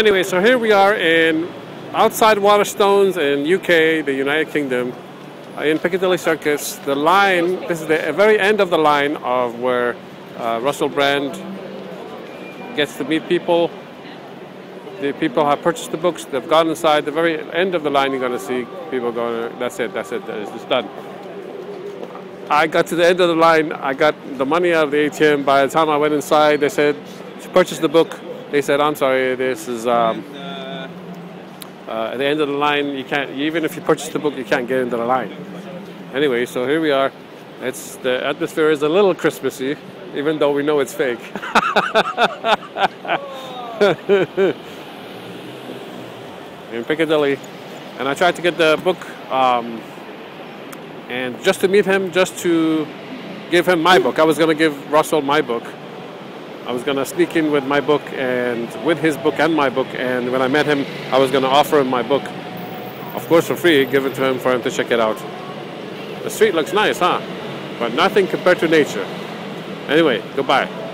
Anyway, so here we are in outside Waterstones in UK, the United Kingdom, uh, in Piccadilly Circus. The line, this is the very end of the line of where uh, Russell Brand gets to meet people. The people have purchased the books, they've gone inside. The very end of the line, you're going to see people going, that's it, that's it, it's done. I got to the end of the line, I got the money out of the ATM. By the time I went inside, they said, to purchase the book, they said, "I'm sorry, this is um, uh, at the end of the line. You can't even if you purchase the book, you can't get into the line." Anyway, so here we are. It's the atmosphere is a little Christmassy, even though we know it's fake. In Piccadilly, and I tried to get the book, um, and just to meet him, just to give him my book. I was going to give Russell my book I was going to sneak in with my book and with his book and my book. And when I met him, I was going to offer him my book, of course for free, give it to him for him to check it out. The street looks nice, huh? But nothing compared to nature. Anyway, goodbye.